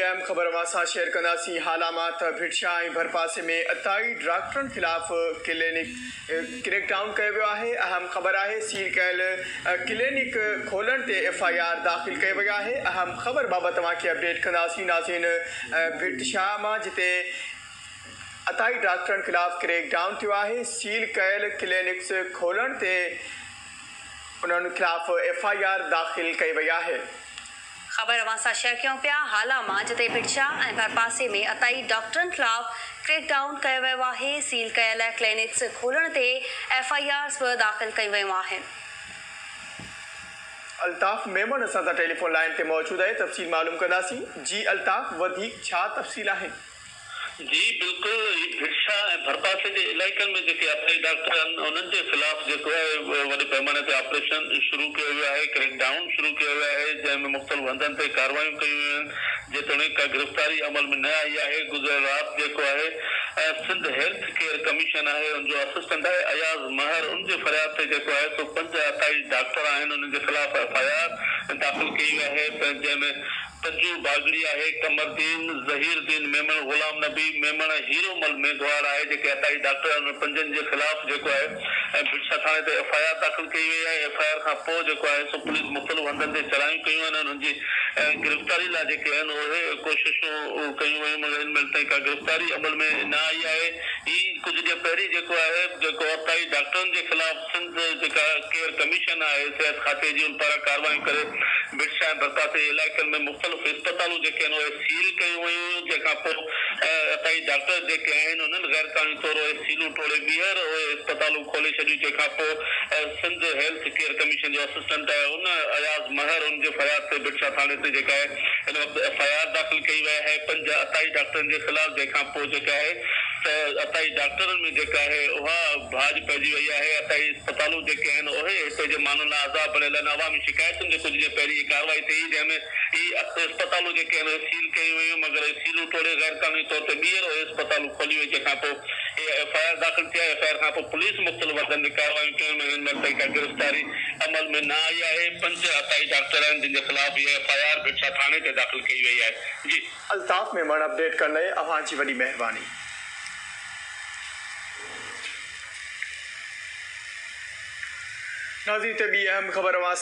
M ख़बर सां share कंदासीं हालामात भिटशा ऐं भरपासे में अताई डॉक्टरनि ख़िलाफ़ क्लिनिक क्रैकडाउन कयो वियो आहे अहम ख़बर आहे सील कयल क्लिनिक खोलण ते एफ़ आई आर दाख़िल कई वई आहे अहम ख़बर बाबति तव्हांखे अपडेट कंदासीं नाज़ीन भिटशाह माँ जिते अताई डॉक्टरनि ख़िलाफ़ क्रैकडाउन थियो आहे सील कयल क्लिनिक्स खोलण ते उन्हनि ख़िलाफ़ एफ़ आई आर दाख़िल कई वई आहे ख़बर अवां सां शेयर कयूं पिया हाला माँ जिते भिटशा ऐं भरपासे में अताई डॉक्टरनि ख़िलाफ़ क्रैकडाउन कयो वियो आहे। सील कयल क्लिनिक्स खोलण ते एफ़ आई आर्स बि दाख़िल कयूं वयूं आहिनि अल्ताफ़ मेमन, असां टेलीफोन लाइन ते मौजूदु आहे। तफ़सील मालूम कंदासीं, जी अल्ताफ़, वधीक छा तफ़सील आहिनि जी, बिल्कुल। ऐं भरपासे जे इलाइक़नि में जेके अथई डॉक्टर उन्हनि जे ख़िलाफ़ जेको आहे वॾे पैमाने ते ऑपरेशन शुरू कयो वियो आहे क्रैकडाउन शुरू कयो वियो आहे जंहिंमें मुख़्तलिफ़ हंधनि ते कार्रवायूं कयूं वियूं का गिरफ़्तारी अमल में न आई आहे गुज़िरियल राति जेको आहे सिंध हेल्थ केयर कमीशन आहे उनजो असिस्टेंट आहे अयाज़ महर उनजे फरियाद ते जेको आहे सो पंज अताई डॉक्टर जे ख़िलाफ़ एफ़ आई आर दाख़िल वई आहे जंहिंमें तंजू बागड़ी है कमरदीन, ज़हीरदीन, मेमण, ग़ुलाम नबी, मेमण हीरोमल मेघवाड़ है जेके अताई डॉक्टर पंजन के जे ख़िलाफ़ जो आहे ऐं भिरसा थाणे एफ़ आई आर दाख़िल कई वई आहे एफ़ आई आर खां पोइ जेको सो पुलिस मुख़्तलिफ़ हंधनि ते चढ़ायूं कयूं आहिनि गिरफ़्तारी लाइ जेके आहिनि मगर हिन का गिरफ़्तारी अमल में न आई आहे। ही कुझु ॾींहं पहिरीं जेको आहे, जेको अताई डॉक्टरनि जे सिंध जेका केयर कमीशन आहे, सिहत खाते जी, उन पारां कार्रवाई करे ऐं बरपासे इलाइक़नि में मुख़्तलिफ़ इस्पतालूं जेके आहिनि सील कयूं वयूं। जंहिंखां अताई डॉक्टर जेके गैर क़ानूनी तौर सीलूं टोड़े बीहर उहे इस्पतालूं खोले छॾियूं पोइ सिंध हेल्थ केयर कमीशन जो असिस्टेंट आहे, उन अयाज़ महर उनजे फरियाद से भिरसा थाने से जेका एफ़ आई आर दाख़िल कई वई आहे, पंज अताई डॉक्टर के ख़िलाफ़ जंहिंखां पोइ अताई डॉक्टरनि में जेका आहे उहा भाॼ पइजी वई आहे अताई अस्पतालूं जेके आहिनि उहे हिते जे माण्हुनि लाइ बणियल आहिनि अवामी शिकायतुनि जे कुझु ॾींहं पहिरीं कार्रवाई थी जंहिंमें ही अस्पतालूं जेके आहिनि सील कयूं वयूं मगर सीलूं तोड़े क़ानूनी तौर ते ॿीहर उहे अस्पतालूं खोली वई जंहिंखां पोइ एफ़ आई आर दाख़िल थी आहे एफ़ आई आर खां पोइ पुलिस मुख़्तलिफ़ हंधनि ते कार्रवायूं कयूं हिन महिल ताईं का गिरफ़्तारी अमल में न आई आहे पंज अताई डॉक्टर आहिनि जिन जे ख़िलाफ़ इहा एफ़ आई आर भिरसा थाणे ते दाख़िल कई वई आहे जी। अल्ताफ़ मेमन अपडेट करण लाइ अव्हांजी वॾी महिरबानी। नाज़ी तभी अहम ख़बर अवां